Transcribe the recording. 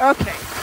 Okay.